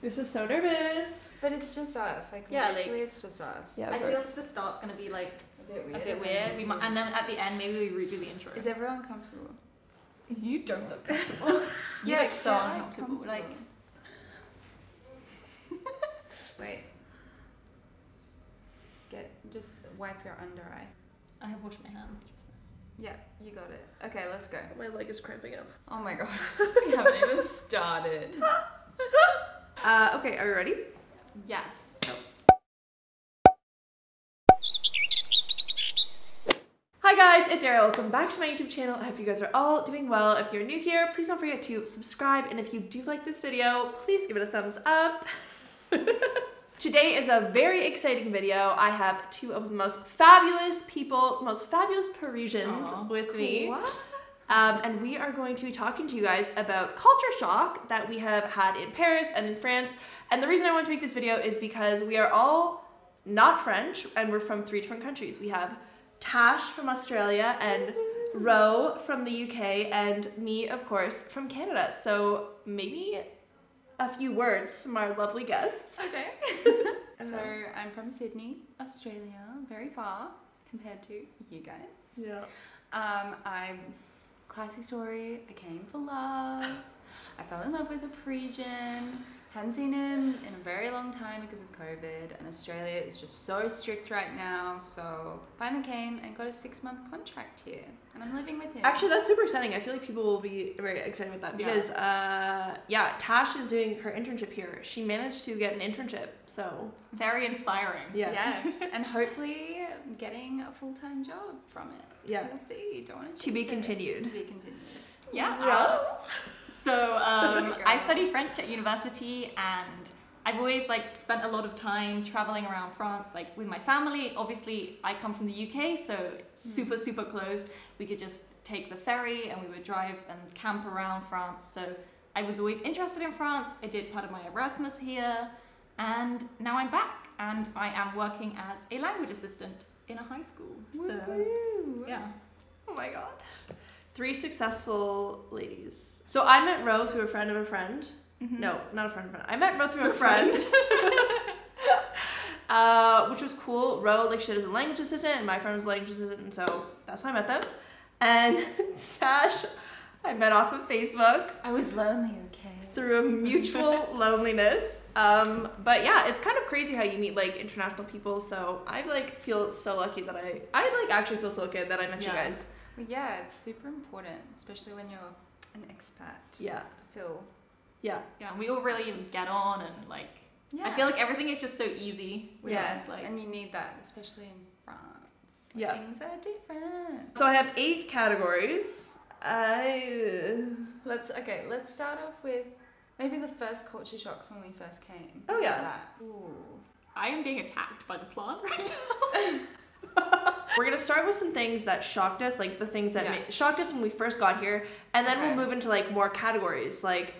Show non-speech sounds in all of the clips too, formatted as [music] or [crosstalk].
This is so nervous. But it's just us. Like Yeah, literally, it's just us. Yeah, I feel like the start's gonna be like A bit weird. a weird. bit weird. We might, and then at the end maybe we redo the intro. Is everyone comfortable? you don't look [laughs] comfortable. you look so yeah, uncomfortable. Like [laughs] Wait. Get just wipe your under eye. I have washed my hands. Yeah, you got it. Okay, let's go. My leg is cramping up. Oh my god, [laughs] we haven't even started. Uh, okay, are you ready? Yes. Hi guys, it's Arielle. Welcome back to my YouTube channel. I hope you guys are all doing well. If you're new here, please don't forget to subscribe. And if you do like this video, please give it a thumbs up. [laughs] Today is a very exciting video. I have two of the most fabulous people, most fabulous Parisians Aw, with me. What? Um, and we are going to be talking to you guys about culture shock that we have had in Paris and in France. And the reason I want to make this video is because we are all not French and we're from three different countries. We have Tash from Australia and Ro from the UK and me, of course, from Canada. So maybe a few words from our lovely guests. Okay. [laughs] So I'm from Sydney, Australia, very far compared to you guys. Yeah. Um, I'm classy story. I came for love. I fell in love with a Parisian. Hadn't seen him in a very long time because of COVID, and Australia is just so strict right now. So finally came and got a six month contract here, and I'm living with him. Actually, that's super exciting. I feel like people will be very excited with that Yeah. because, uh, yeah, Tash is doing her internship here. She managed to get an internship, so Very inspiring. yeah, yes, and [laughs] hopefully getting a full time job from it. Yeah. we'll see. Don't want to To be it. continued. To be continued. Yeah. Yeah. So um, I studied French at university, and I've always like spent a lot of time traveling around France, like with my family. Obviously, I come from the UK, so it's super super close. We could just take the ferry, and we would drive and camp around France. So I was always interested in France. I did part of my Erasmus here, and now I'm back, and I am working as a language assistant in a high school. So yeah. Oh my god. Three successful ladies. So I met Ro through a friend of a friend. Mhm. No, not a friend of a friend. I met Ro through a friend. [laughs] uh, which was cool. Ro, like, she did a language assistant, and my friend was a language assistant, and so that's how I met them. And [laughs] Tash, I met off of Facebook I was lonely, okay? through a mutual [laughs] loneliness. Um, but yeah, it's kind of crazy how you meet like international people. So I like feel so lucky that I I like actually feel so lucky that I met you guys. Well, yeah, it's super important, especially when you're an expat. Yeah, To feel. yeah. Yeah, and we all really get on and like Yeah. I feel like everything is just so easy. with yes, us, like, and you need that, especially in France. Like, Yeah. Things are different. So I have eight categories. I Let's okay. Let's start off with maybe the first culture shocks when we first came. Oh, yeah. That. Ooh. I am being attacked by the plant right now. [laughs] [laughs] [laughs] we're gonna start with some things that shocked us, like the things that Yeah. shocked us when we first got here, and then Okay. we'll move into like more categories, like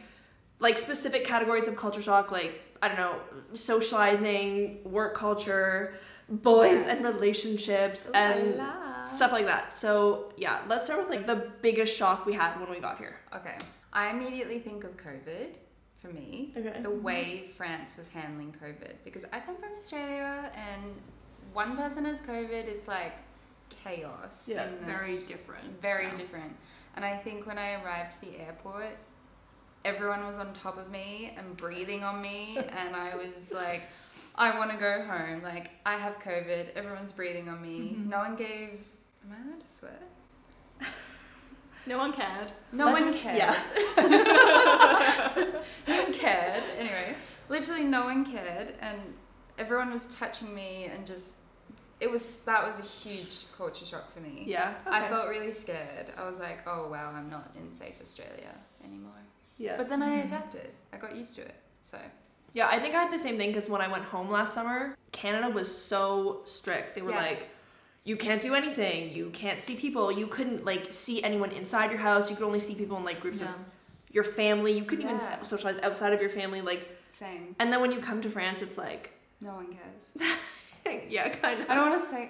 like specific categories of culture shock, like I don't know, socializing, work culture, boys and relationships, Ooh and stuff like that. So yeah, let's start with like the biggest shock we had when we got here. Okay. I immediately think of COVID for me. Okay. The mm-hmm. way France was handling COVID. Because I come from Australia and one person has COVID, it's like chaos. Yeah, in Very different. Very Yeah. different. And I think when I arrived to the airport, everyone was on top of me and breathing on me. [laughs] and I was like, I want to go home. Like, I have COVID. Everyone's breathing on me. Mhm. No one gave. Am I allowed to swear? No one cared. No Let's- one cared. yeah. [laughs] no one cared. Anyway, literally no one cared, and everyone was touching me, and just it was that was a huge culture shock for me. Yeah. I felt really scared. I was like, oh wow, I'm not in safe Australia anymore. Yeah. But then I Mhm. adapted. I got used to it. So Yeah, I think I had the same thing because when I went home last summer, Canada was so strict. They were Yeah. like, you can't do anything, you can't see people, you couldn't like see anyone inside your house, you could only see people in like groups Yeah. of your family, you couldn't even Yeah. s- socialize outside of your family. Like, same. and then when you come to France, it's like, No one cares. [laughs] yeah, kind of. I don't want to say.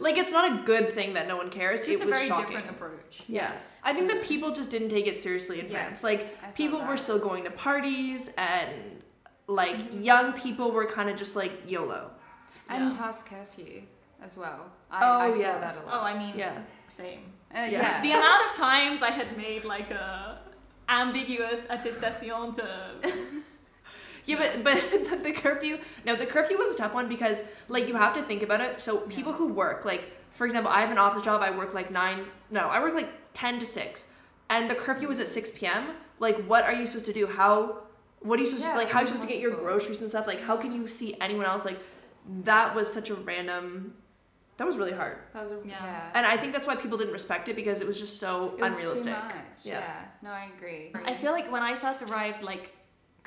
Like, it's not a good thing that no one cares. Just it a was very shocking. different approach. Yes. I think that people just didn't take it seriously in Yes, France. Like, I felt people were still going to parties and like Mm-hmm. young people were kind of just like YOLO. And Yeah. past curfew as well. I, Oh, I saw yeah. that a lot. Oh. I mean, Yeah. same. Uh, Yeah. yeah. The amount of times I had made like a ambiguous attestation to [laughs] Yeah, but but [laughs] the curfew. No, the curfew was a tough one because like you have to think about it. So people who work like, for example, I have an office job. I work like nine. No, I work like ten to six, and the curfew was at six p.m. Like, what are you supposed to do? How? What are you supposed Yeah, to like? How are you supposed to get your groceries and stuff? Like, how can you see anyone else? Like, that was such a random. That was really hard, That was a, Yeah. yeah. and I think that's why people didn't respect it because it was just so It was unrealistic. too much. Yeah. Yeah. No, I agree. I feel like when I first arrived, like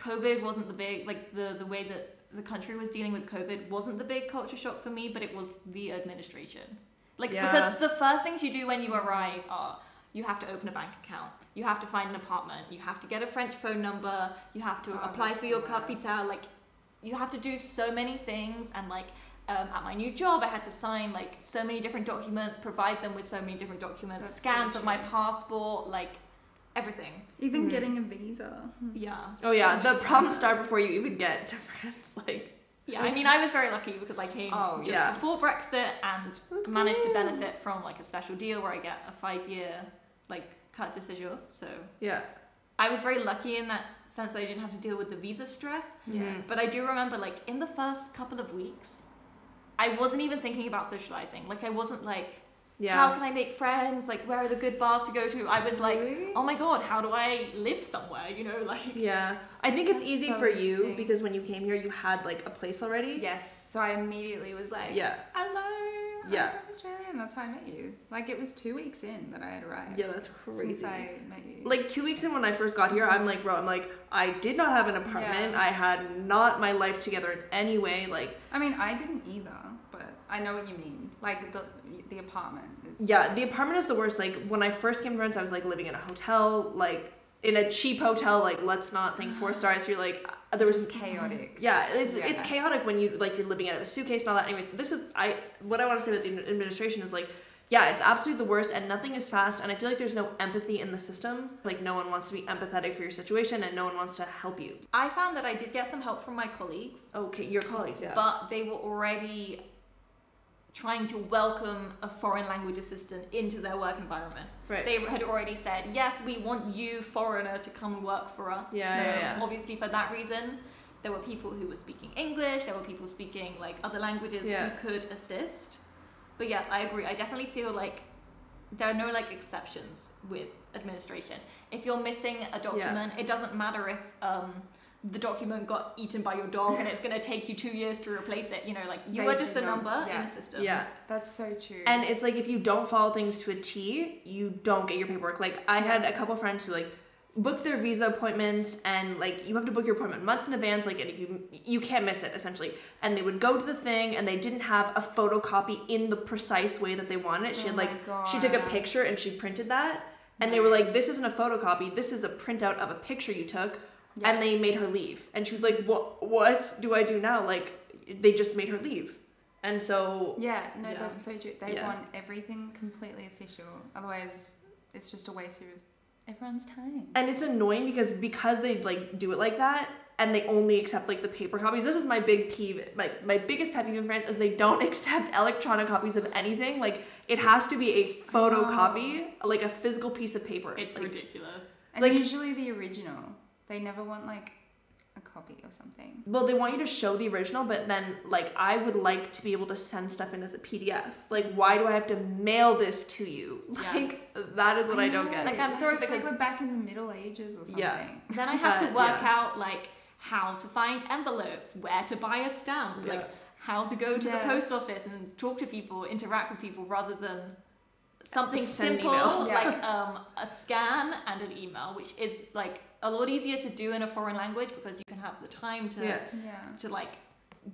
COVID wasn't the big like the the way that the country was dealing with COVID wasn't the big culture shock for me, but it was the administration. Like Yeah. because the first things you do when you arrive are you have to open a bank account, you have to find an apartment, you have to get a French phone number, you have to Oh, apply for your worst. capital, like you have to do so many things and like um, at my new job, I had to sign like so many different documents, provide them with so many different documents, That's so scans of my passport, like everything. Even Mhm. getting a visa. Yeah. Oh yeah, the problems start before you even get to [laughs] France. Like, Yeah, I mean, I was very lucky because I came Oh, just yeah. before Brexit and managed to benefit from like a special deal where I get a five-year like carte de séjour. So yeah. I was very lucky in that sense that I didn't have to deal with the visa stress. Yes. But I do remember like in the first couple of weeks, I wasn't even thinking about socializing. Like I wasn't like, Yeah. how can I make friends? Like where are the good bars to go to? I was like, Really? oh my god, how do I live somewhere? You know, [laughs] like Yeah, I think it's easy so for you because when you came here, you had like a place already. Yes. So I immediately was like, Yeah. hello. Yeah. I'm from Australia, and that's how I met you. Like it was two weeks in that I had arrived. Yeah, that's crazy. Since I met you. Like two weeks in when I first got here, I'm like, bro, I'm like, I did not have an apartment. Yeah. I had not my life together in any way. Like, I mean, I didn't either, but I know what you mean. Like the the apartment is. yeah, the apartment is the worst. Like when I first came to France, I was like living in a hotel, like in a cheap hotel. Like let's not think four stars. You're like, uh, there was Just chaotic. Yeah, it's Yeah. it's chaotic when you like you're living out of a suitcase and all that. Anyways, this is I what I want to say about the administration is like, yeah, it's absolutely the worst and nothing is fast and I feel like there's no empathy in the system. Like no one wants to be empathetic for your situation and no one wants to help you. I found that I did get some help from my colleagues. Okay, your colleagues, yeah. but they were already trying to welcome a foreign language assistant into their work environment. right. They had already said, "Yes, we want you, foreigner, to come and work for us." Yeah, so yeah, yeah. obviously, for that reason, there were people who were speaking English. There were people speaking like other languages Yeah. who could assist. But yes, I agree. I definitely feel like there are no like exceptions with administration. If you're missing a document, it doesn't matter if um, the document got eaten by your dog and it's going to take you two years to replace it. You know, like you They are just a know- number in the system. yeah. That's so true. And it's like if you don't follow things to a T, you don't get your paperwork. Like I had a couple friends who like booked their visa appointments and like you have to book your appointment months in advance like and if you you can't miss it essentially and they would go to the thing and they didn't have a photocopy in the precise way that they wanted it she Oh had my like she took a picture and she printed that and they were like this isn't a photocopy this is a printout of a picture you took Yeah. and they made her leave and she was like what what do i do now like they just made her leave and so yeah, no, Yeah. that's so true. They Yeah. want everything completely official. Otherwise, it's just a waste of everyone's time. and it's annoying because because they like do it like that and they only accept like the paper copies this is my big peeve like my biggest pet peeve in france is they don't [laughs] accept electronic copies of anything like it has to be a photocopy oh. like a physical piece of paper It's like, ridiculous. And Like- usually the original. They never want like a copy or something. well they want you to show the original but then like i would like to be able to send stuff in as a pdf like why do i have to mail this to you [laughs] Yeah. like that is what i, don't get Like, I'm sorry it's because- like we're back in the Middle Ages or something. Yeah. [laughs] Then I have to work yeah. out like how to find envelopes, where to buy a stamp, Yeah. like how to go to the post office and talk to people, interact with people, rather than something simple. Yeah. like [laughs] um, a scan and an email, which is like a lot easier to do in a foreign language because you can have the time to yeah Yeah. to like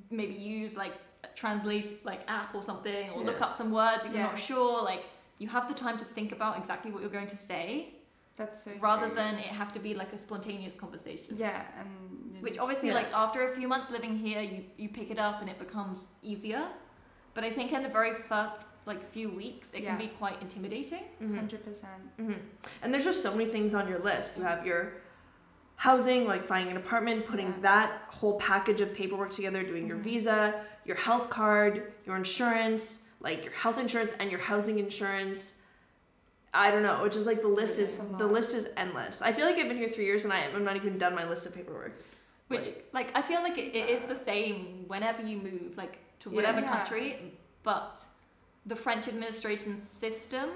maybe use like a translate like app or something or look up some words if you're not sure like you have the time to think about exactly what you're going to say That's so rather true. than it have to be like a spontaneous conversation Yeah, and which just- obviously Yeah. like after a few months living here you, you pick it up and it becomes easier but i think in the very first like few weeks it Yeah. can be quite intimidating Mhm. hundred percent. hmm And there's just so many things on your list. You have your housing, like finding an apartment, putting Yeah. that whole package of paperwork together, doing your Mhm. visa, your health card, your insurance, like your health insurance and your housing insurance. I don't know. which is like the list is the list is endless. I feel like I've been here three years and I, I'm not even done my list of paperwork. Which, Like- like, I feel like it, it is the same whenever you move, like, to whatever Yeah. country, but the French administration system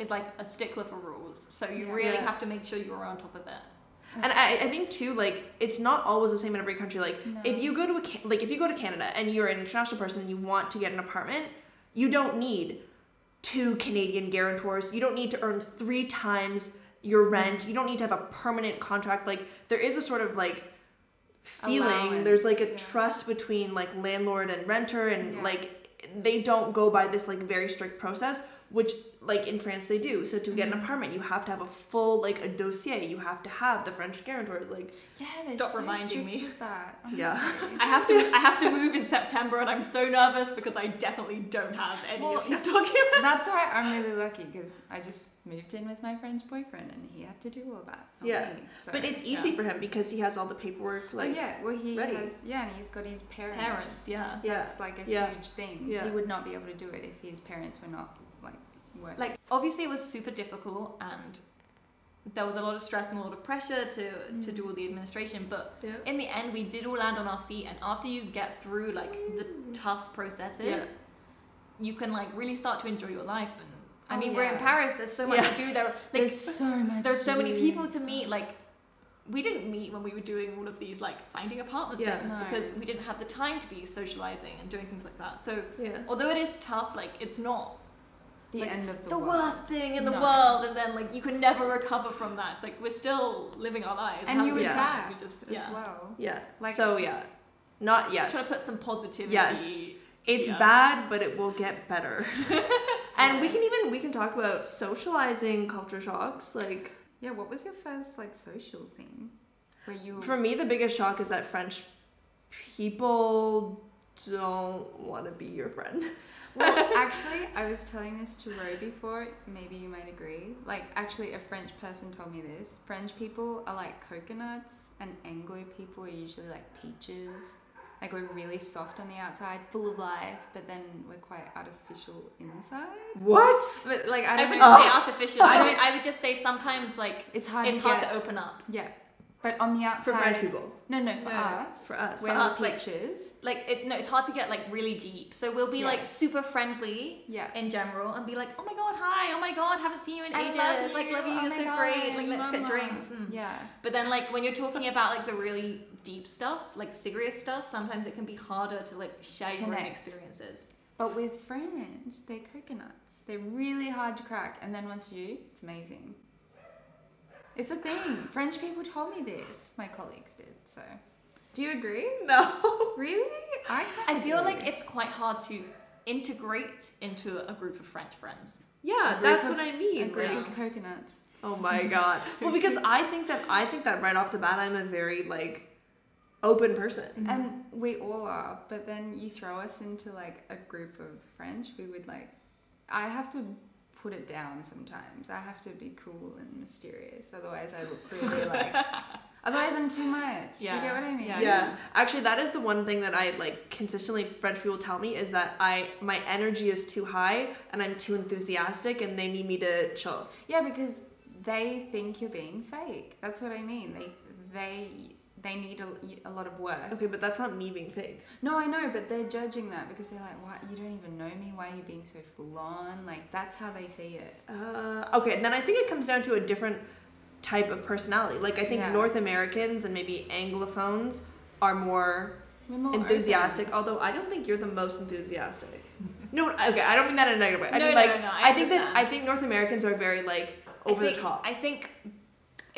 is like a stickler for rules. So you Yeah. really Yeah. have to make sure you're on top of it. And I, I think too, like it's not always the same in every country. Like No. if you go to a like if you go to Canada and you're an international person and you want to get an apartment, you don't need two Canadian guarantors. You don't need to earn three times your rent. You don't need to have a permanent contract. Like there is a sort of like feeling. Allowance, There's like a yeah. trust between like landlord and renter, and Yeah. like they don't go by this like very strict process. Which like in France they do. So to get an Mhm. apartment, you have to have a full like a dossier. You have to have the French guarantors. Like Yeah, Stop so reminding me. That, [laughs] Yeah. I have to I have to move in September and I'm so nervous because I definitely don't have any Well, of these [laughs] documents. That's why I'm really lucky because I just moved in with my French boyfriend and he had to do all that. Yeah, me. So, But it's yeah. easy for him because he has all the paperwork. Like, oh yeah, well he ready. has yeah, and he's got his parents. Parents, yeah. Yeah. That's like a Yeah. huge thing. Yeah. He would not be able to do it if his parents were not like. Like obviously it was super difficult and there was a lot of stress and a lot of pressure to to Mm. do all the administration, but yeah. in the end we did all land on our feet and after you get through like the tough processes Yeah. you can like really start to enjoy your life and I Oh, mean we're in. Paris there's so much Yeah. to do there [laughs] like there's so much. there's so many people to meet like we didn't meet when we were doing all of these like finding apartment Yeah. things No. because we didn't have the time to be socializing and doing things like that so Yeah. although it is tough like it's not the like, end of the, the, world. worst thing in the No. world and then like you can never recover from that it's like we're still living our lives And you having Yeah. fun. adapt we just as yeah well. Yeah. Like- so yeah, not just yes. trying to put some positivity Yes. It's Yeah. bad, but it will get better. [laughs] and we can even we can talk about socializing culture shocks. Like Yeah, what was your first like social thing? Where you for me, the biggest shock is that French people don't want to be your friend. [laughs] Well, [laughs] actually, I was telling this to Ro before. Maybe you might agree. Like, actually, a French person told me this. French people are like coconuts, and Anglo people are usually like peaches. Like, we're really soft on the outside, full of life, but then we're quite artificial inside. What? But like, I I don't wouldn't know. say artificial. I I would, I would just say sometimes like It's hard it's to hard get. to open up. Yeah, but on the outside. For French people. No, no, for No, us. for us. We're For all us, like- peaches. Like it, no, it's hard to get like really deep. So we'll be like super friendly yeah. in general and be like, oh my god, hi, oh my god, haven't seen you in I ages. love Like love you, Oh you're so God, great. Like let's get drinks. Mm. Yeah. But then like when you're talking about like the really deep stuff, like serious stuff, sometimes it can be harder to like share your own experiences. But with French, they're coconuts. They're really hard to crack, and then once you do, it's amazing. It's a thing. French people told me this. My colleagues did. So, do you agree? No. Really? I I feel do. like it's quite hard to integrate into a group of French friends. Yeah, that's of- what I mean. group Like, of coconuts. oh my god. [laughs] Well, because I think that I think that right off the bat, I'm a very like open person. Mm-hmm. And we all are, but then you throw us into like a group of French, we would like. I have to put it down sometimes. I have to be cool and mysterious. Otherwise, I look really like. [laughs] otherwise, I'm too much. Yeah. Do you get what I mean? yeah. Yeah, actually, that is the one thing that I like consistently French people tell me is that I my energy is too high and I'm too enthusiastic and they need me to chill. Yeah, because they think you're being fake. That's what I mean. They they they need a, a lot of work. Okay, but that's not me being fake. No, I know, but they're judging that because they're like, "Why you don't even know me? Why are you being so full on?" Like that's how they see it. Uh, okay, then I think it comes down to a different type of personality. Like I think Yeah. North Americans and maybe Anglophones are more more enthusiastic. Although I don't think you're the most enthusiastic. [laughs] no, okay, I don't mean that in a negative way. I No, mean no, like no, no, I I, think that. I think North Americans are very like over think, the top. I think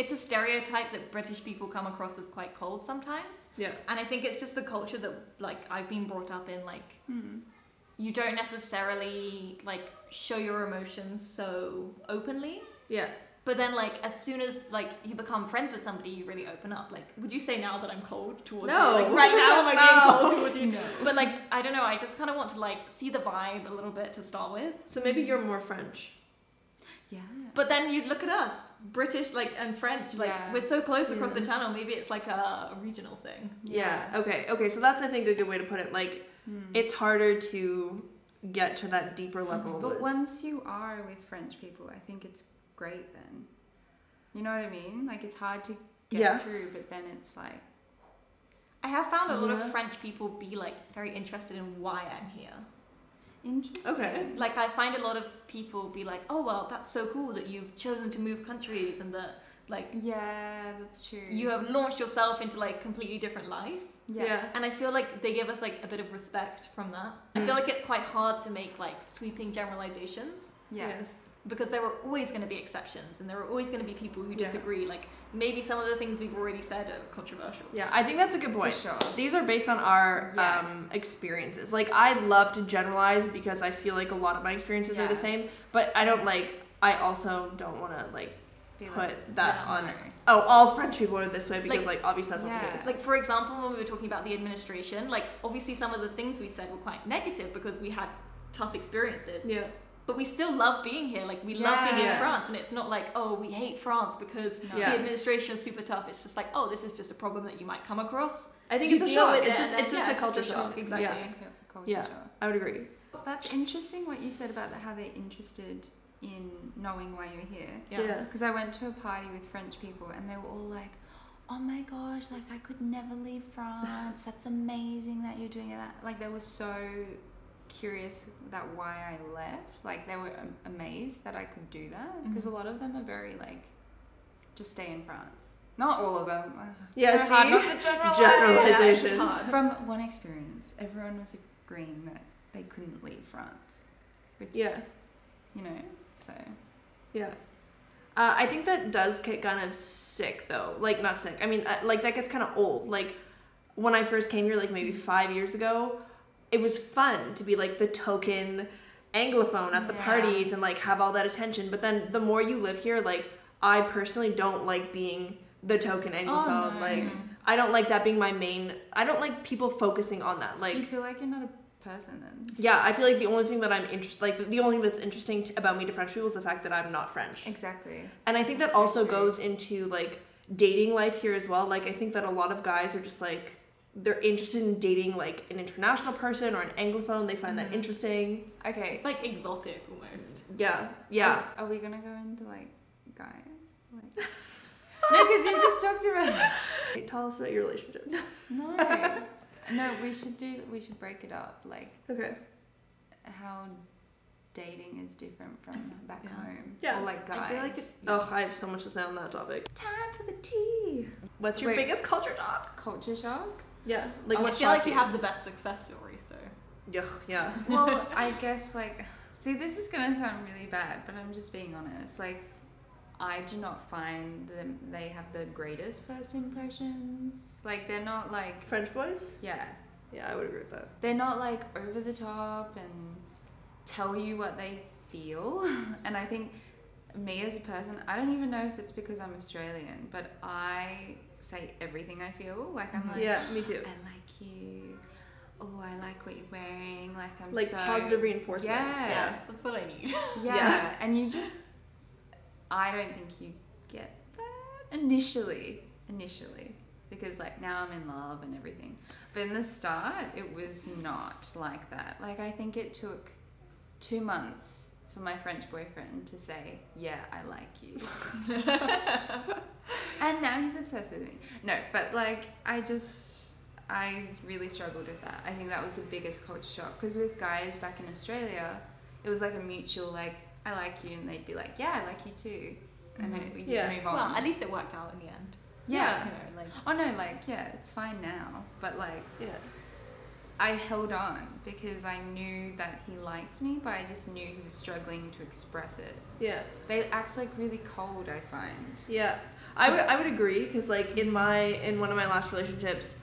it's a stereotype that British people come across as quite cold sometimes. yeah. And I think it's just the culture that like I've been brought up in like Hmm. you don't necessarily like show your emotions so openly. Yeah. But then like as soon as like you become friends with somebody you really open up. Like would you say now that I'm cold towards No. you? Like right now am I being [laughs] cold towards you? No. But like I don't know, I just kinda want to like see the vibe a little bit to start with. So maybe you're more French. Yeah. But then you'd look at us, British like and French, like Yeah. we're so close across the channel. Maybe it's like a, a regional thing. Yeah. Okay. Okay. So that's I think a good way to put it. Like Hmm. it's harder to get to that deeper level. But with- once you are with French people, I think it's great then. You know what I mean? Like it's hard to get Yeah. through, but then it's like, I have found a lot of French people be like very interested in why I'm here. Interesting. Okay. Like I find a lot of people be like, "Oh well, that's so cool that you've chosen to move countries and that like Yeah, that's true. you have launched yourself into like completely different life." yeah. yeah. And I feel like they give us like a bit of respect from that. I Mm. feel like it's quite hard to make like sweeping generalizations Yeah. Yes. Because there are always going to be exceptions and there are always going to be people who Yeah. disagree. Like maybe some of the things we've already said are controversial. Yeah. I think that's a good point. For sure. These are based on our Yes. um, experiences. Like I love to generalize because I feel like a lot of my experiences are the same, but I don't like. I also don't want to like put like, that yeah, on. no. Oh, all French people are this way because Like- like, obviously that's not Yeah. the case. Like for example, when we were talking about the administration, like obviously some of the things we said were quite negative because we had tough experiences. Yeah. But we still love being here. Like we love being in France, and it's not like oh we hate France because No. Yeah. the administration is super tough. It's just like oh this is just a problem that you might come across. I think You it's a deal shock. with It's just it's then- just a culture it's just shock. exactly. Yeah. Culture Yeah. shock. I would agree. That's interesting what you said about how they're interested in knowing why you're here. Yeah. Because I went to a party with French people and they were all like, "Oh my gosh, like I could never leave France. That's amazing that you're doing that." Like they were so curious that why I left. Like they were amazed that I could do that because Mhm. a lot of them are very like, just stay in France. Not all of them. Yeah, hard not to generalize. [laughs] Generalizations. Yeah. [laughs] From one experience, everyone was agreeing that they couldn't leave France, which Yeah. you know, so Yeah. Uh, I think that does get kind of sick though. Like not sick. I mean, uh, like that gets kind of old. Like when I first came here, like maybe five years ago, it was fun to be like the token anglophone at the Yeah. parties and like have all that attention. But then the more you live here, like I personally don't like being the token oh, anglophone. no. Like I don't like that being my main. I don't like people focusing on that. Like you feel like you're not a person then. yeah, I feel like the only thing that I'm interested, like the only thing that's interesting to, about me to French people is the fact that I'm not French. Exactly. And I think that That's so also true. goes into like dating life here as well. Like I think that a lot of guys are just like they're interested in dating like an international person or an anglophone. They find that Mhm. interesting. Okay. It's like exotic almost. Yeah, yeah. Are, are we gonna go into like guys? Like... [laughs] no, because you just talked about. [laughs] Hey, Tell us about your relationship. No. [laughs] No, we should do. We should break it up. Like okay. how dating is different from back Yeah. home. Yeah. Or like guys. I feel like it's- Oh, I have so much to say on that topic. time for the tea. What's your Wait. biggest culture shock? Culture shock. Yeah, like I feel like you have the best success story, so Yeah, yeah. [laughs] [laughs] well, I guess like see this is gonna sound really bad, but I'm just being honest. Like I do not find them they have the greatest first impressions. Like they're not like French boys? yeah. Yeah, I would agree with that. They're not like over the top and tell you what they feel. [laughs] and I think me as a person, I don't even know if it's because I'm Australian, but I say everything I feel. Like I'm Mhm. like yeah, me too. I like you. Oh, I like what you're wearing. Like I'm Like so positive reinforcement. Yeah. yeah, that's what I need. Yeah. [laughs] Yeah. And you just I don't think you get that initially. Initially. Because like now I'm in love and everything. But in the start it was not like that. Like I think it took two months for my French boyfriend to say, Yeah, I like you. [laughs] and now he's obsessed with me. No, but like I just I really struggled with that. I think that was the biggest culture shock because with guys back in Australia, it was like a mutual like I like you, and they'd be like, yeah, I like you too, and then mm-hmm. you Yeah. move on. well, at least it worked out in the end. yeah. You know, like Oh no, like yeah, it's fine now, but like Yeah. I held on because I knew that he liked me, but I just knew he was struggling to express it. Yeah. They act like really cold. I find. Yeah, I would I would agree because like in my in one of my last relationships,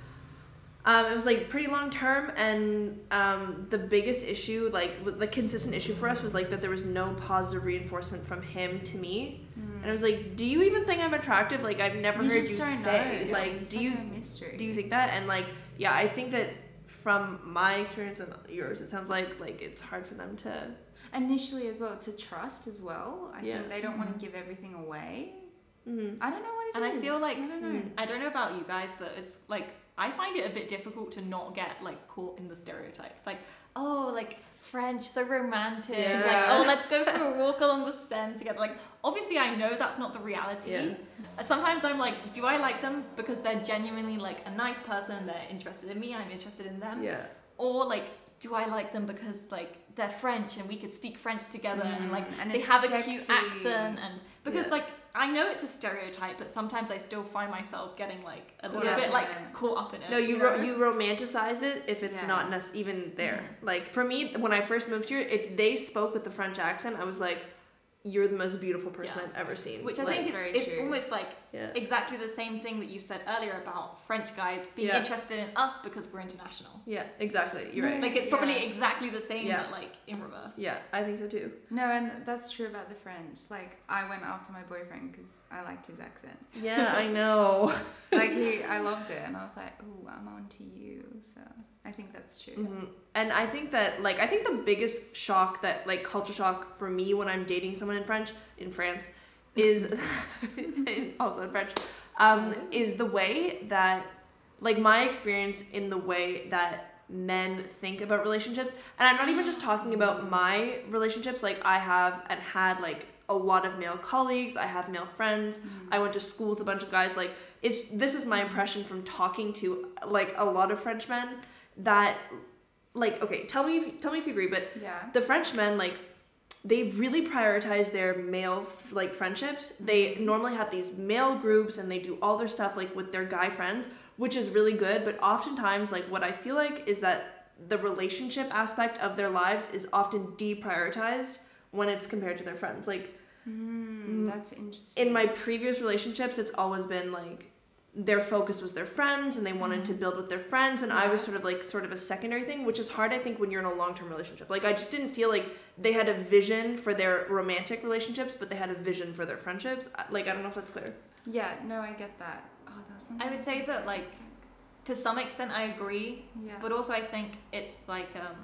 um, it was like pretty long term and um, the biggest issue like w- the consistent issue for us was like that there was no positive reinforcement from him to me, and I was like, do you even think I'm attractive? Like I've never you heard you say know. like It's do you a mystery? do you think that and like yeah I think that from my experience and yours it sounds like like it's hard for them to initially as well to trust as well. I Yeah. think they don't want Mhm. to give everything away. Mm-hmm. I don't know what it is. And I feel like- I don't know. Mm. I don't know about you guys, but it's like I find it a bit difficult to not get like caught in the stereotypes. Like, oh, like French, so romantic. Like, oh, let's go for a walk along the Seine together. Like, obviously, I know that's not the reality. Yeah. Uh, Sometimes I'm like, do I like them because they're genuinely like a nice person? They're interested in me. I'm interested in them. Yeah. Or like, do I like them because like they're French and we could speak French together and like Mm, and they it's have a cute accent and because Yeah. like I know it's a stereotype, but sometimes I still find myself getting like a little Caught up bit like it. caught up in it. No, you know? ro- you romanticize it if it's Yeah. not nec- even there. Mhm. Like for me, when I first moved here, if they spoke with the French accent, I was like, "You're the most beautiful person Yeah. I've ever seen." which I like, think is, very it's true. almost like yeah, exactly the same thing that you said earlier about French guys being Yeah. interested in us because we're international. yeah, exactly. You're right. Like it's probably Yeah. exactly the same, Yeah. but like in reverse. Yeah, I think so too. No, and that's true about the French. Like I went after my boyfriend because I liked his accent. Yeah, I [laughs] know. Like he, I loved it, and I was like, "Ooh, I'm on to you." So I think that's true. hmm And I think that like I think the biggest shock that like culture shock for me when I'm dating someone in French in France is [laughs] also in French um, is the way that like my experience in the way that men think about relationships and I'm not even just talking about my relationships like I have and had like a lot of male colleagues I have male friends Mm. I went to school with a bunch of guys. Like it's this is my impression from talking to like a lot of French men that like okay, tell me if tell me if you agree, but Yeah. the French men like they really prioritize their male like friendships. They normally have these male groups and they do all their stuff like with their guy friends, which is really good, but oftentimes like what I feel like is that the relationship aspect of their lives is often deprioritized when it's compared to their friends. Like Mm, that's interesting. in my previous relationships, it's always been like their focus was their friends and they wanted to build with their friends, and I was sort of like sort of a secondary thing, which is hard, I think, when you're in a long term relationship. Like, I just didn't feel like they had a vision for their romantic relationships, but they had a vision for their friendships. Like, I don't know if that's clear. yeah, no, I get that. Oh, that's I would say that, like, To some extent, I agree, yeah, but also I think it's like um,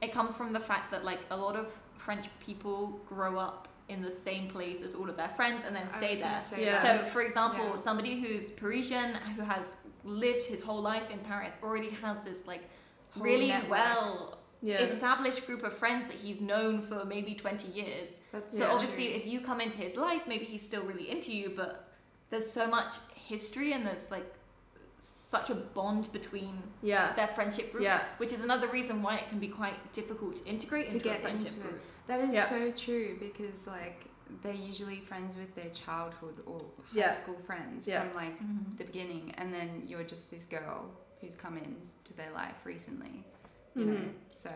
it comes from the fact that like a lot of French people grow up in the same place as all of their friends and then stay there. Yeah. So, for example, Yeah. somebody who's Parisian who has lived his whole life in Paris already has this like Whole really network. well Yeah. established group of friends that he's known for maybe 20 years. That's So obviously, true. if you come into his life, maybe he's still really into you, but there's so much history and there's like such a bond between yeah. their friendship groups, Yeah. which is another reason why it can be quite difficult to integrate To into get a friendship into it. Group. That is Yeah. so true because like they're usually friends with their childhood or high Yeah. school friends Yeah. from like the beginning, and then you're just this girl who's come in to their life recently, you know. Mhm. So,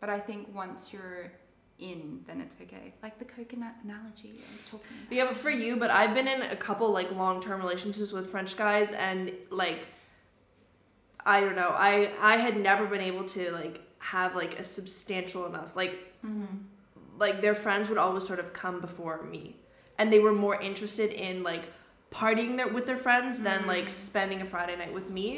but I think once you're in, then it's okay. Like the coconut analogy I was talking about. Yeah, but for you, but I've been in a couple like long term relationships with French guys, and like, I don't know, I I had never been able to like have like a substantial enough like Mm-hmm. Like their friends would always sort of come before me, and they were more interested in like partying their, with their friends than like Mm. spending a Friday night with me.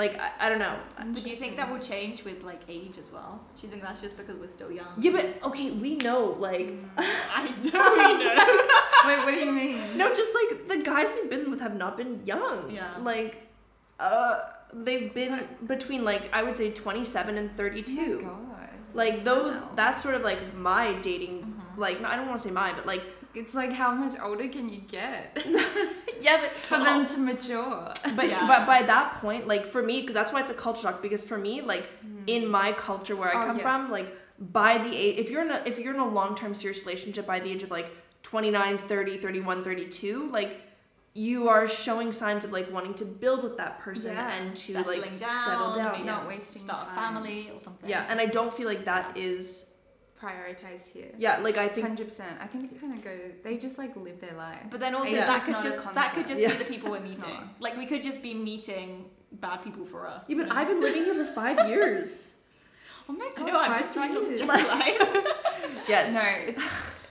Like I, I don't know. But do you think that will change with like age as well? Do you think that's just because we're still young? Yeah, but okay, we know like Mm. [laughs] I know we know. [laughs] Wait, what do you mean? no, just like the guys we've been with have not been young. Yeah. Like, uh, they've been between like I would say twenty seven and thirty Oh my god. Like those, that's sort of like my dating. Mhm. Like, no, I don't want to say my, but like, It's like how much older can you get [laughs] [laughs] yeah, for them to mature? But Yeah. but by that point, like for me, that's why it's a culture shock. Because for me, like in my culture where I Oh, come yeah. from, like by the age, if you're in a if you're in a long term serious relationship by the age of like 29, 30, 31, 32, like you are showing signs of like wanting to build with that person Yeah. and to Settling like down, settle down. maybe Not wasting start a family or something. Yeah, and I don't feel like that is Prioritized here. yeah, like I think Hundred percent. I think it kind of go. They just like live their life. But then also Age that is could just that could just Yeah. be the people we're [laughs] meeting. not. Like we could just be meeting bad people for us. yeah, but you know? I've been living here for five [laughs] years. oh my I god! know. I'm just trying not to years. generalize. [laughs] Yes. No, it's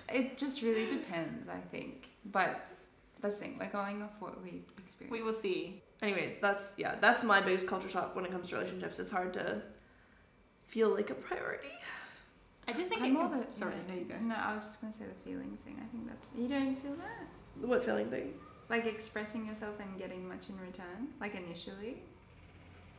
it just really depends. I think, but that's the thing. We're going off what we've experienced. we will see. Anyways, that's yeah, that's my biggest culture shock when it comes to relationships. It's hard to feel like a priority. I just think I'm it more can- the sorry, yeah. no you go. No, I was just gonna say the feelings thing. I think that's you don't feel that What feeling thing? like expressing yourself and getting much in return, like initially.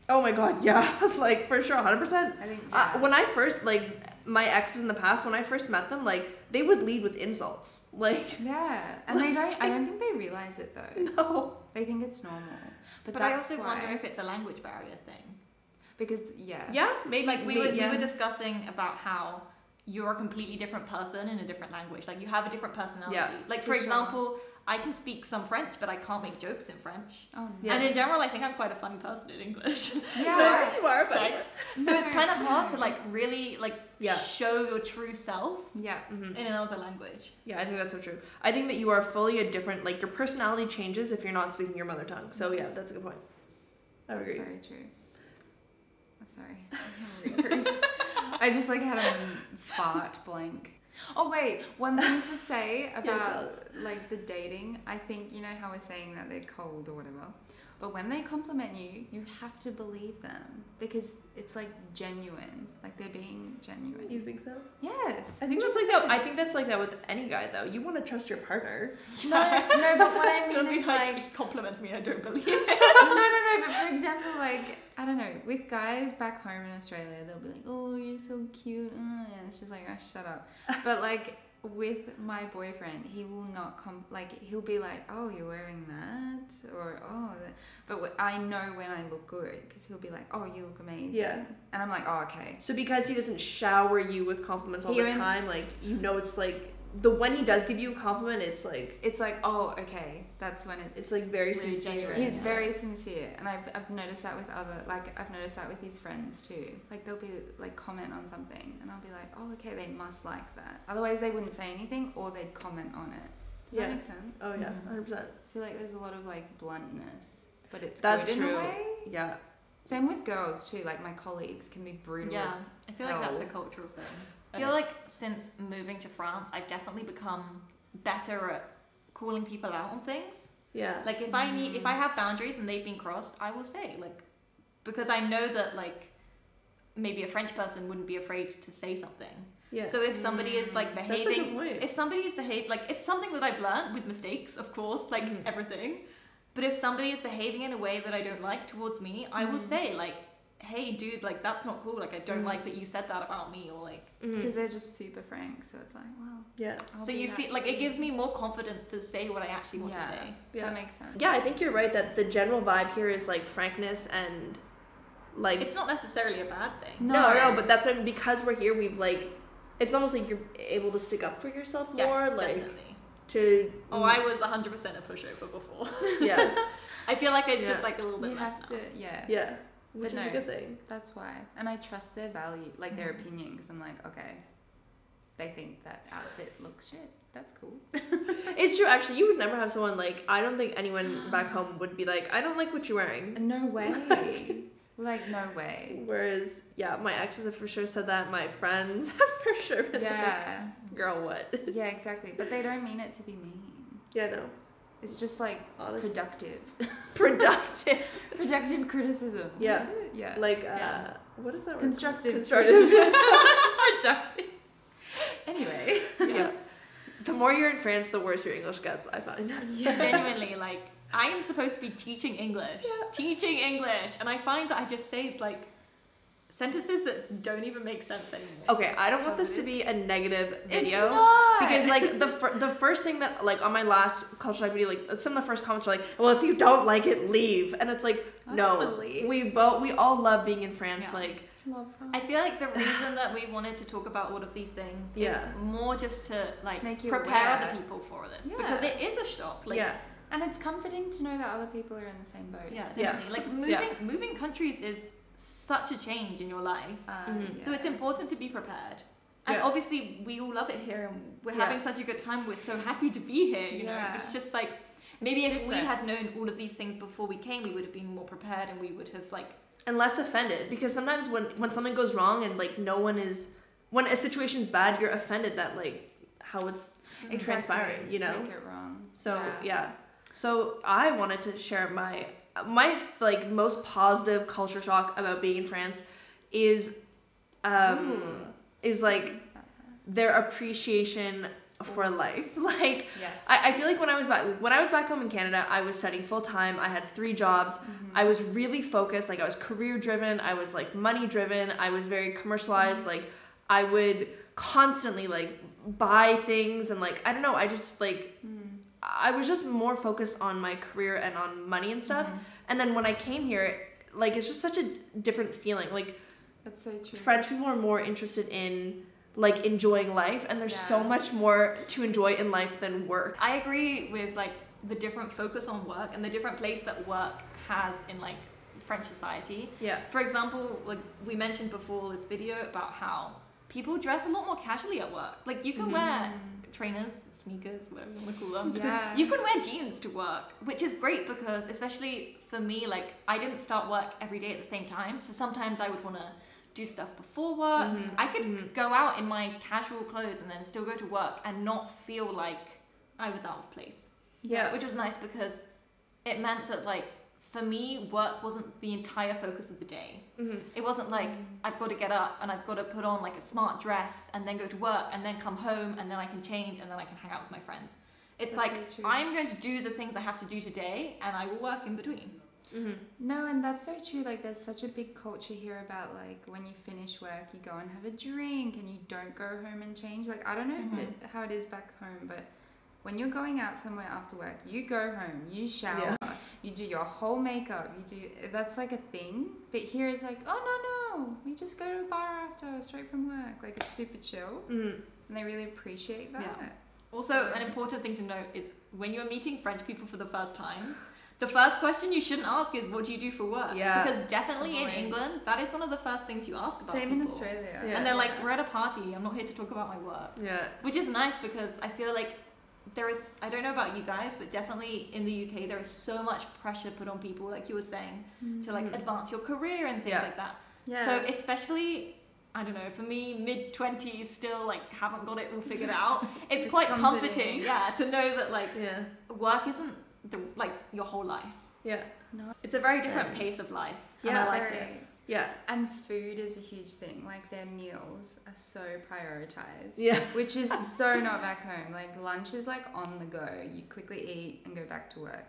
Oh my god, [laughs] yeah, like for sure, hundred percent. I think Uh, when I first like my exes in the past, when I first met them, like they would lead with insults. Like yeah, and they don't. I don't think they realize it though. [laughs] no, They think it's normal, but, But, I also why wonder if it's a language barrier thing. because yeah, yeah, maybe Like we may- were, yeah. we were discussing about how you're a completely different person in a different language. Like you have a different personality. Yeah, like for for sure. example, I can speak some French, but I can't make jokes in French. Oh no. Yeah. And in general, I think I'm quite a funny person in English. [laughs] Yeah. [laughs] you are, but Thanks. so it's kind of hard to like really like Yeah. show your true self yeah. Mhm. in another language. Yeah, I think that's so true. I think that you are fully a different, like your personality changes if you're not speaking your mother tongue. So yeah, that's a good point. I That's agree. very true. Sorry. I'm really rude. I just like had a fart blank. Oh wait, one thing to [laughs] say about does. like the dating. I think you know how we're saying that they're cold or whatever, but when they compliment you, you have to believe them because it's like genuine. Like they're being genuine. You think so? yes. I think that's like that. I think that's like that with any guy though. You want to trust your partner. [laughs] No, no, but what I mean [laughs] be is like, like he compliments me, I don't believe [laughs] no, it. no, no. But for example, like I don't know, with guys back home in Australia, they'll be like, "Oh, you're so cute," uh, and it's just like, "Oh, shut up." But like with my boyfriend, he will not come. Like he'll be like, "Oh, you're wearing that," or "Oh," that. but w- I know when I look good because he'll be like, "Oh, you look amazing," Yeah. and I'm like, "Oh, okay." So because he doesn't shower you with compliments all He the time, like you know, it's like the when he does give you a compliment, it's like It's like, "Oh, okay." That's when it's it's like very Really sincere. genuine. He's Yeah. very sincere, and I've, I've noticed that with other like I've noticed that with his friends too. Like they'll be like comment on something, and I'll be like, oh okay, they must like that. Otherwise, they wouldn't say anything, or they'd comment on it. Does Yeah. that make sense? Oh yeah, Mhm. hundred percent. I feel like there's a lot of like bluntness, but it's That's good in true. a way. Yeah. Same with girls too. Like my colleagues can be brutal. Yeah, as- I feel like that's a cultural thing. I feel like since moving to France, I've definitely become better at calling people out on things. Yeah. Like if I need, if I have boundaries and they've been crossed, I will say like, because I know that like, maybe a French person wouldn't be afraid to say something. yeah. So if somebody is like That's a good behaving, if somebody is behaving, like it's something that I've learned with mistakes, of course, like Mhm. everything. But if somebody is behaving in a way that I don't like towards me, I will Mm. say like, "Hey, dude, like that's not cool. Like I don't Mm. like that you said that about me." Or like, Mhm. because they're just super frank. So it's like, well, Yeah. I'll so you that feel like it gives me more confidence to say what I actually want Yeah. to say. Yeah. that makes sense. Yeah, I think you're right that the general vibe here is like frankness and like It's not necessarily a bad thing. no, no, No. but that's when because we're here, we've like it's almost like you're able to stick up for yourself Yes, more, like definitely. to Oh, I was 100% a pushover before. yeah, [laughs] I feel like it's Yeah. just like a little bit You less have now. to, yeah. yeah, which But is a good thing. That's why. And I trust their value, like their Mhm. opinion, because I'm like, okay, they think that outfit looks shit. That's cool. [laughs] It's true, actually. You would never have someone like I don't think anyone [gasps] back home would be like I don't like what you're wearing. No [laughs] way. like, no way. Whereas, yeah, my exes have for sure said that. My friends [laughs] have for sure been Yeah. like, "Girl, what?" Yeah, exactly. But they don't mean it to be mean. yeah, no, It's just like honest, productive. [laughs] productive, [laughs] productive criticism. Yeah. Is it? Yeah. like uh, Yeah. what is that word? Constructive. Constructive. [laughs] productive. Anyway. yeah. The more you're in France, the worse your English gets. I find. genuinely like I am supposed to be teaching English, Yeah. teaching English, and I find that I just say like sentences that don't even make sense anymore. Okay, I don't want this to be a negative video. It's not. Because like the fir- the first thing that like on my last culture shock video, like some of the first comments were like, "Well, if you don't like it, leave." And it's like, I no, don't we both we all love being in France. Yeah. Like, Love France. I feel like the reason that we wanted to talk about all of these things Yeah. is more just to like Make you prepare aware. other people for this Yeah. because it is a shock. Like, yeah, And it's comforting to know that other people are in the same boat. yeah, Yeah. definitely. Like moving Yeah. moving countries is such a change in your life. Uh, Mhm. So it's important to be prepared. And Yeah. obviously, we all love it here, and we're Yeah. having such a good time. We're so happy to be here. You know, it's just like maybe It's if we had known all of these things before we came, we would have been more prepared, and we would have like and less offended because sometimes when when something goes wrong and like no one is when a situation's bad, you're offended that like how it's Exactly. transpiring, you know? Take it wrong. So yeah. So I wanted to share my my like most positive culture shock about being in France is um Ooh. is like their appreciation for life. [laughs] Like Yes. I, I feel like when I was back when I was back home in Canada, I was studying full time. I had three jobs. Mm-hmm. I was really focused. Like I was career driven. I was like money driven. I was very commercialized. Like I would constantly like buy things and like I don't know. I just like I was just more focused on my career and on money and stuff. Mm-hmm. And then when I came here, like it's just such a different feeling. Like That's so true. French people are more interested in like enjoying life and there's so much more to enjoy in life than work. I agree with like the different focus on work and the different place that work has in like French society. Yeah. For example, like we mentioned before this video about how people dress a lot more casually at work. Like you can mm-hmm. wear trainers, sneakers, whatever you want to call them. Yeah. [laughs] You can wear jeans to work, which is great because especially for me, like I didn't start work every day at the same time. So sometimes I would want to do stuff before work. Mm-hmm. I could mm-hmm. go out in my casual clothes and then still go to work and not feel like I was out of place Yeah. which was nice because it meant that like for me work wasn't the entire focus of the day Mhm. it wasn't like i've got to get up and i've got to put on like a smart dress and then go to work and then come home and then i can change and then i can hang out with my friends it's That's like so i'm going to do the things i have to do today and i will work in between Mhm. No, and that's so true. Like, there's such a big culture here about like when you finish work, you go and have a drink, and you don't go home and change. Like, I don't know if it, how it is back home, but when you're going out somewhere after work, you go home, you shower, you do your whole makeup, you do. That's like a thing. But here it's like, oh no no, we just go to a bar after, straight from work. Like it's super chill, Mhm. and they really appreciate that. Yeah. also an important thing to note is when you're meeting french people for the first time the first question you shouldn't ask is what do you do for work Yeah. because definitely in england that is one of the first things you ask about Same in. Australia. Yeah. and they're like we're at a party i'm not here to talk about my work Yeah. which is nice because I feel like there is I don't know about you guys, but definitely in the UK there is so much pressure put on people, like you were saying, to like Mhm. advance your career and things Yeah. like that. yeah. So especially I don't know, for me, mid twenties still like haven't got it all figured out. [laughs] It's, It's quite comforting. comforting, yeah, to know that like Yeah. work isn't the like your whole life. Yeah. no. It's a very different Right. pace of life. Yeah, and I like Very. it. Yeah. And food is a huge thing. Like their meals are so prioritized. Yeah. [laughs] Which is [laughs] so not back home. Like lunch is like on the go. You quickly eat and go back to work.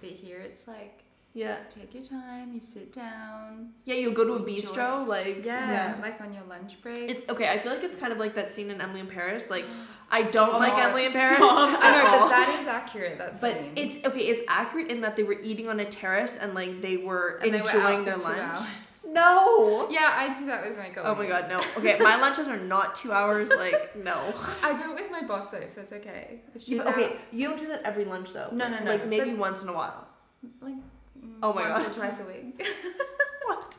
But here it's like Yeah. take your time, you sit down. Yeah, you'll go to a Enjoy bistro, like Yeah, like on your lunch break. It's okay. I feel like it's kind of like that scene in Emily in Paris. Like, [gasps] I don't like Emily in [laughs] Paris. stop. I know, all. but that is accurate. That's But it's okay. It's accurate in that they were eating on a terrace and like they were and they enjoying were their lunch. hours. No. Yeah, I do that with my colleagues. Oh my god, no. Okay, my [laughs] lunches are not two hours. Like, no. I do it with my boss though, so it's okay. If she's okay, out, you don't do that every lunch though. No, no, no, Like maybe but- once in a while. like Oh my once God. or twice a week. [laughs] [laughs] What?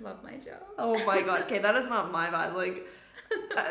Love my job. Oh my god. Okay, that is not my vibe. Like, uh,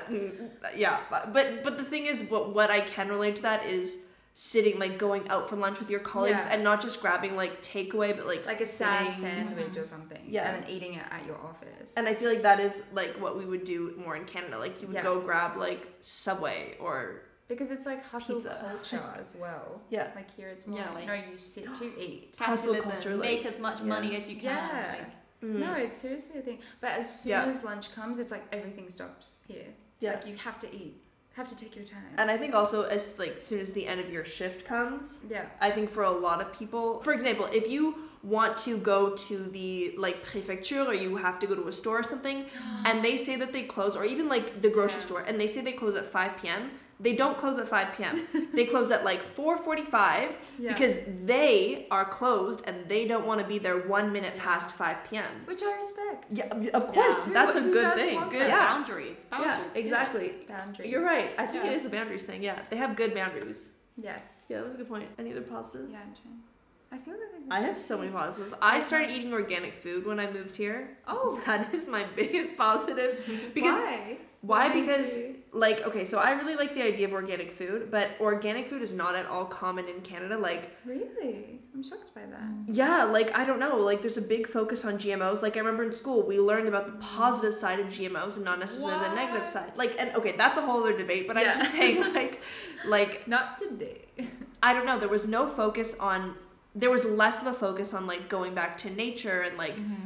yeah. But but but the thing is, what what I can relate to that is sitting like going out for lunch with your colleagues Yeah. and not just grabbing like takeaway, but like Like a sad sandwich or something. Yeah. And then eating it at your office. And I feel like that is like what we would do more in Canada. Like you would Yeah. go grab like Subway or Because it's like hustle Pizza. culture [laughs] as well. Yeah. Like here it's more Yeah, like, like- no, you sit to [gasps] eat. Hustle Capitalism, culture, like- make as much yeah. money as you can. Yeah. Like, Mm. No, it's seriously a thing. But as soon Yeah. as lunch comes, it's like everything stops here. Yeah. Like you have to eat. Have to take your time. And I think also as like soon as the end of your shift comes, yeah. I think for a lot of people, for example, if you want to go to the like prefecture or you have to go to a store or something [gasps] and they say that they close or even like the grocery Yeah. store and they say they close at 5 p.m. They don't close at 5 p.m. [laughs] they close at like 4:45 Yeah. because they are closed and they don't want to be there 1 minute past 5 p.m. Which I respect. Yeah, of course. Yeah. That's Who- a good thing. good? Yeah. boundaries. Boundaries. Yeah, exactly. Boundaries. You're right. I think it is a boundaries thing. Yeah, they have good boundaries. Yes. Yeah, that was a good point. Any other positives? Yeah, I'm trying. I feel like I have so many positives. I started eating organic food when I moved here. Oh, [laughs] That is my biggest positive [laughs] because why? why? Because do- like okay, so I really like the idea of organic food, but organic food is not at all common in Canada. Like really, I'm shocked by that. Mm. yeah, like I don't know, like there's a big focus on GMOs. Like I remember in school we learned about the positive side of GMOs and not necessarily the negative side. Like and okay, that's a whole other debate, but I'm just saying [laughs] like like Not today. [laughs] I don't know, there was no focus on there was less of a focus on like going back to nature and like mm-hmm.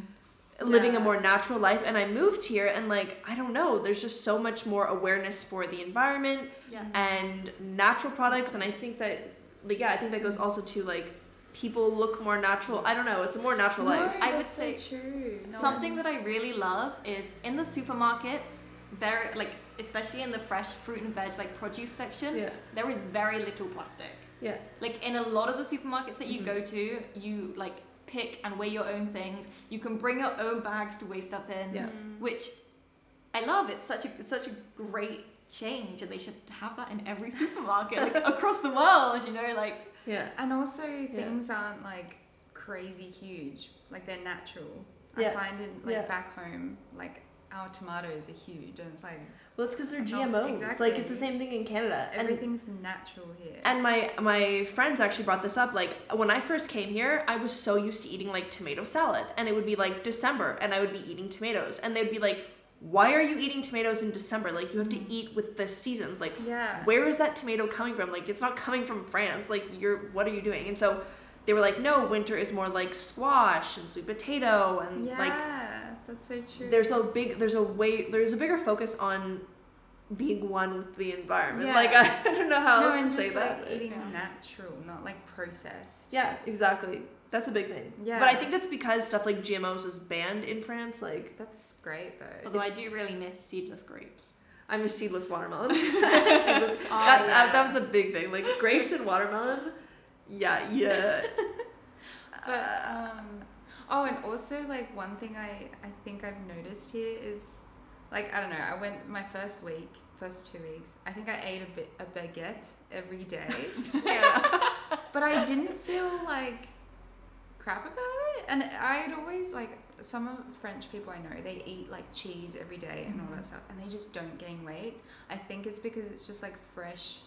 Living a more natural life and I moved here and like I don't know, there's just so much more awareness for the environment Yeah. and natural products and I think that like yeah, I think that goes Mm-hmm. also to like people look more natural. I don't know, it's a more natural life. I would that's say so true. No Something one- that I really love is in the supermarkets, there like especially in the fresh fruit and veg like produce section, Yeah. there is very little plastic. Yeah. Like in a lot of the supermarkets that you Mhm. go to, you like pick and weigh your own things. You can bring your own bags to weigh stuff in, Yeah. Mm. which I love. It's such a it's such a great change, and they should have that in every [laughs] supermarket like [laughs] across the world. You know, like Yeah. And also, things aren't like crazy huge. Like they're natural. Yeah. I find it like Yeah. back home, like our tomatoes are huge, and it's like Well, it's because they're GMOs. exactly. Like it's the same thing in Canada. And everything's natural here. And my my friends actually brought this up. Like when I first came here, I was so used to eating like tomato salad, and it would be like December, and I would be eating tomatoes, and they'd be like, "Why are you eating tomatoes in December? Like you have to mm. eat with the seasons. Like yeah. where is that tomato coming from? Like it's not coming from France. Like you're what are you doing?" And so they were like, "No, winter is more like squash and sweet potato, and yeah, like that's so true. there's a big there's a way there's a bigger focus on." Being one with the environment. Yeah. Like [laughs] I, don't know how no, else and to just say like that. eating Yeah. natural, not like processed. Yeah, exactly. That's a big thing. Yeah. But I think that's because stuff like GMOs is banned in France. Like, That's great though. although I do really miss seedless grapes. I'm a seedless watermelon. [laughs] [laughs] seedless, that, that, yeah. that was a big thing. Like grapes and watermelon. Yeah, yeah. But um, oh, and also like one thing I I think I've noticed here is like I don't know. I went my first week, first two weeks. I think I ate a bit a baguette every day, [laughs] yeah. [laughs] but I didn't feel like crap about it. And I'd always like some of French people I know they eat like cheese every day and all that stuff, and they just don't gain weight. I think it's because it's just like fresh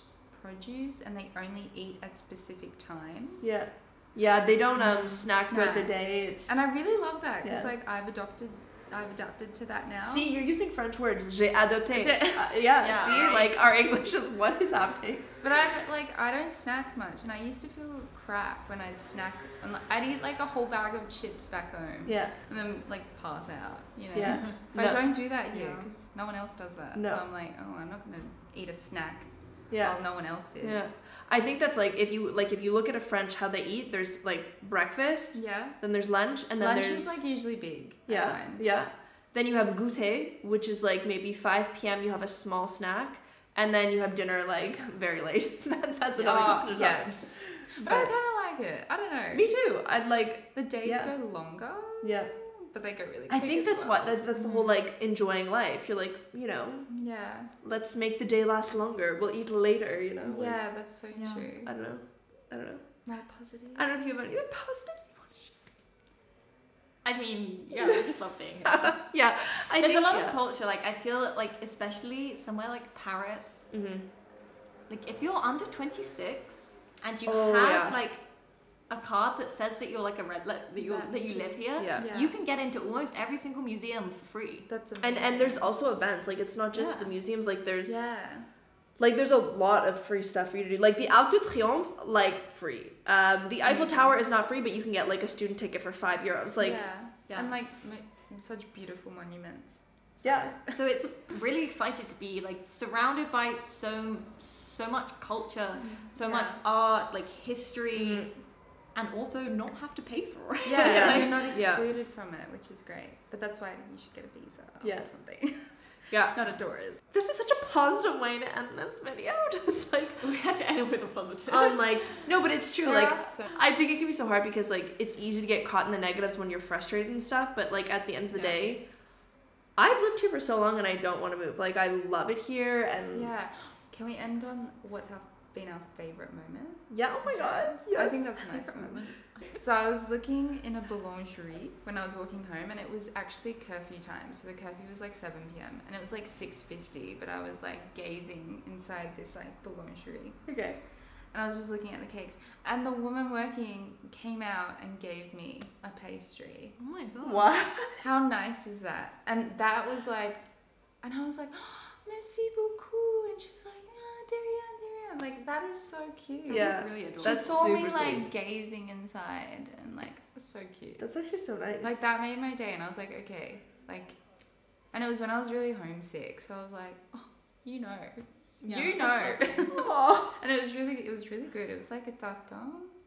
produce, and they only eat at specific times. Yeah. Yeah, they don't um snack throughout the day. It's And I really love that because Yeah. like I've adopted, I've adapted to that now. See, you're using French words. J'ai adopté. Uh, yeah, [laughs] Yeah, see, like our English is [laughs] what is happening. But I like I don't snack much, and I used to feel crap when I'd snack. And like, I'd eat like a whole bag of chips back home, Yeah. and then like pass out. You know. Yeah. [laughs] But I don't do that here Yeah. because no one else does that. No. So I'm like, oh, I'm not gonna eat a snack Yeah. while no one else is. Yeah. I think that's like if you like if you look at a French how they eat, there's like breakfast, Yeah. then there's lunch, and then Lunch there's is like usually big. Yeah, yeah. Then you have goûter, which is like maybe 5 p.m. You have a small snack, and then you have dinner like [laughs] very late. [laughs] That's another Oh, yeah. But I kind of like it. I don't know. Me too. I'd like The days Yeah. go longer. yeah. But they go really. I think that's well. what that, that's the whole like enjoying life. You're like you know Yeah. let's make the day last longer. We'll eat later. You know. Like, Yeah, that's so Yeah. true. I don't know. I don't know. More positive. I don't know if you have any positive. I mean, yeah, I just love being here. [laughs] yeah, I There's think a lot yeah. of culture. Like I feel like especially somewhere like Paris, Mhm. like if you're under 26 and you Oh, have yeah. like a card that says that you're like a red that you that you true. live here, Yeah. Yeah. you can get into almost every single museum for free. That's amazing. And and there's also events like it's not just Yeah. the museums like there's yeah. like there's a lot of free stuff for you to do like the Arc de Triomphe like free um the Eiffel Mhm. Tower is not free but you can get like a student ticket for five euros like yeah. Yeah. and like m- such beautiful monuments. yeah So it's really excited to be like surrounded by so so much culture, so Yeah. much art, like history, Mhm. And also not have to pay for it. Yeah, Yeah. [laughs] you're not Yeah. excluded from it, which is great. But that's why you should get a visa Yeah. or something. [laughs] yeah not a tourist. this is such a positive way to end this video [laughs] just like We had to end it with a positive. on like no but it's true There like are so- I think it can be so hard because like it's easy to get caught in the negatives when you're frustrated and stuff, but like at the end of the Yeah. day, I've lived here for so long and I don't want to move. Like I love it here and yeah. Can we end on what's our, been our favorite moment? Yeah, oh my god. Yes. I think that's a nice one. [laughs] So I was looking in a boulangerie when I was walking home, and it was actually curfew time. So the curfew was like 7 p.m. and it was like 6:50, but I was like gazing inside this like boulangerie, Okay. and I was just looking at the cakes. And the woman working came out and gave me a pastry. oh my god. What? How nice is that? And that was like, and I was like, [gasps] merci beaucoup. And she was like, ah, derrière, derrière. Like, that is so cute. Yeah. That's really adorable. She That's saw me super like sweet. gazing inside and like, so cute. That's actually so nice. Like that made my day, and I was like, okay, like, and it was when I was really homesick, so I was like, oh, you know, Yeah, you know, that's [laughs] and it was really, it was really good. It was like a tata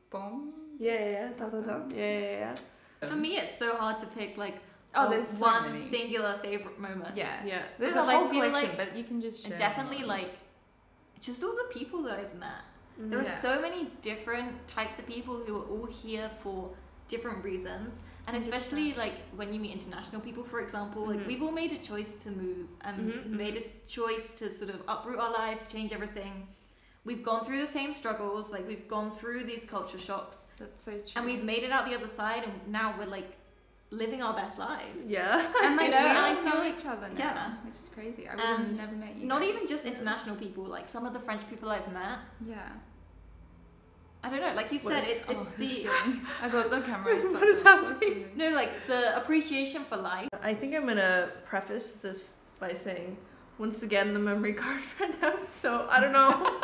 bomb. Yeah, yeah, yeah. Da, da, da. Yeah, yeah, yeah. For me, it's so hard to pick like Oh, a- there's so one many. singular favorite moment. Yeah, Yeah. there's Because a I whole feel collection, like- but you can just share definitely like just all the people that I've met. There were Yeah. so many different types of people who were all here for different reasons. And especially like when you meet international people, for example, like we've all made a choice to move and Mhm, mhm. made a choice to sort of uproot our lives, change everything. We've gone through the same struggles, like we've gone through these culture shocks, That's so true. and we've made it out the other side, and now we're like living our best lives. Yeah. and like you know, we and I all feel know like- each other now, yeah. which is crazy. I would have never met you. Not guys. even just international people, like some of the French people I've met. Yeah. I don't know, like you What said, is- it's, oh, it's the? [laughs] I got the camera. [laughs] It's What like is so happening? close to me. no, like the appreciation for life. I think I'm gonna preface this by saying, once again, the memory [laughs] card ran out. So I don't know.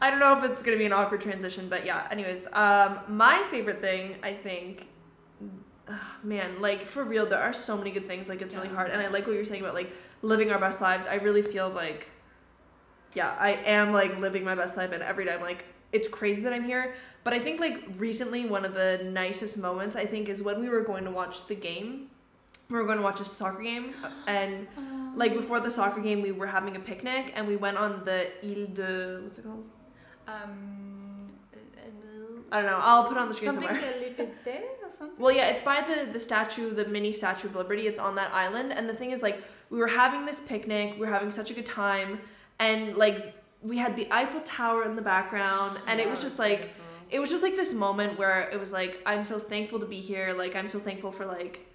I don't know if it's gonna be an awkward transition, but yeah. Anyways, um, my favorite thing, I think, ah, man, like for real, there are so many good things. Like it's really hard, and I like what you're saying about like living our best lives. I really feel like, yeah, I am like living my best life, and every day I'm like, it's crazy that I'm here. But I think like recently, one of the nicest moments I think is when we were going to watch the game. We were going to watch a soccer game, and Um, [gasps] like before the soccer game, we were having a picnic, and we went on the Ile de what's it called? Um. I don't know. I'll put it on the screen something somewhere. liberté or something. Well, yeah, it's by the the statue, the mini statue of Liberty. It's on that island, and the thing is, like, we were having this picnic, we were having such a good time, and like we had the Eiffel Tower in the background, and it was just like it was just like this moment where it was like I'm so thankful to be here. Like I'm so thankful for like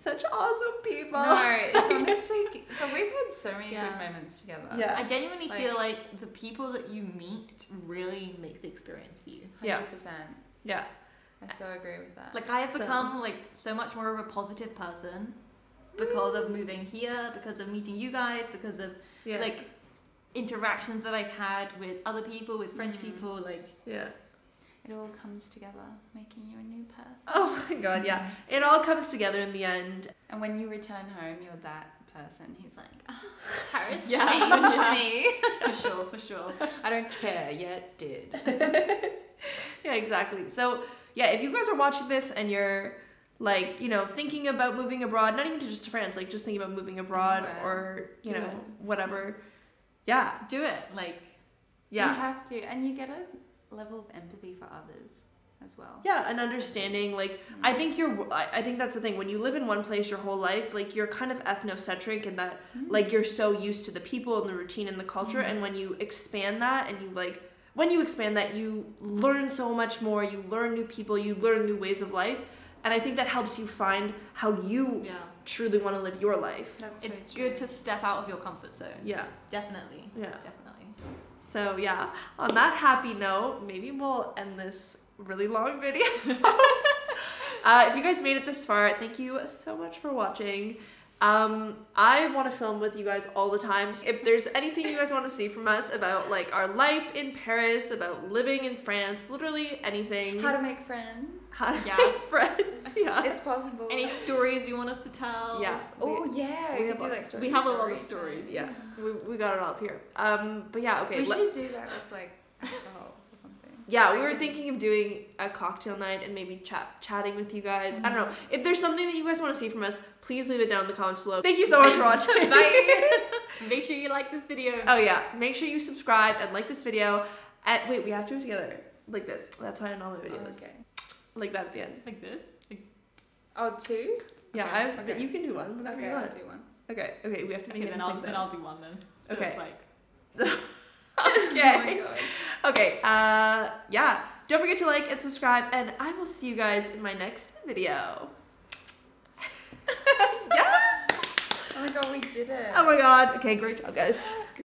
such awesome people. No, it's [laughs] honestly, but we've had so many Yeah. good moments together. Yeah. I genuinely Like- feel like the people that you meet really make the experience for you. Yeah. hundred percent. Yeah. I so agree with that. Like I have So- become like so much more of a positive person because of moving here, because of meeting you guys, because of Yeah. like interactions that I've had with other people, with French Mhm. people, like yeah. It all comes together, making you a new person. Oh my god, yeah. Mm. It all comes together in the end. And when you return home, you're that person who's like, oh, [laughs] Paris Yeah. changed [laughs] me. for sure, for sure. [laughs] I don't care yet, did. yeah, exactly. So, yeah, if you guys are watching this and you're like, you know, thinking about moving abroad, not even just to France, like just thinking about moving abroad Anywhere. or, you know, it. whatever. Yeah. Do it. Like yeah. You have to, and you get a level of empathy for others as well. Yeah, an understanding. Like, I think you're, I I think that's the thing. When you live in one place your whole life, like, you're kind of ethnocentric in that, Mm. like, you're so used to the people and the routine and the culture. Mhm. And when you expand that and you, like, when you expand that, you learn so much more. You learn new people, you learn new ways of life. And I think that helps you find how you yeah. truly want to live your life. That's It's so true. good to step out of your comfort zone. Yeah. Definitely. Yeah. Definitely. So, yeah, on that happy note, maybe we'll end this really long video. [laughs] [laughs] uh, if you guys made it this far, thank you so much for watching. Um, I want to film with you guys all the time. If there's anything you guys want to see from us about like our life in Paris, about living in France, literally anything. How to make friends. How to Yeah. make friends. [laughs] Yeah. It's possible. Any stories you want us to tell? yeah. oh yeah, we we, have do like. We have a lot of stories. Yeah. We, we got it all up here. Um, but yeah, okay. we let- should do that with like alcohol or something. Yeah, we were thinking of doing a cocktail night and maybe chat chatting with you guys. I don't know. Mm-hmm. If there's something that you guys want to see from us, please leave it down in the comments below. Thank you so much for [laughs] watching. Bye. [laughs] Make sure you like this video. oh yeah, make sure you subscribe and like this video. At wait, we have to do it together like this. That's how I end all my videos. okay. Like that at the end. Like this. Like, Oh, two. Yeah, Okay, I was. okay. You can do one. Whatever Okay, you I'll do one. Okay. Okay. We have to make okay, it then I'll then. I'll do one then. So Okay. it's like okay. [laughs] Oh my god. Okay. Uh, yeah. Don't forget to like and subscribe, and I will see you guys in my next video. [laughs] yeah. Oh my god, we did it. Oh my god. Okay, great job, guys. [laughs]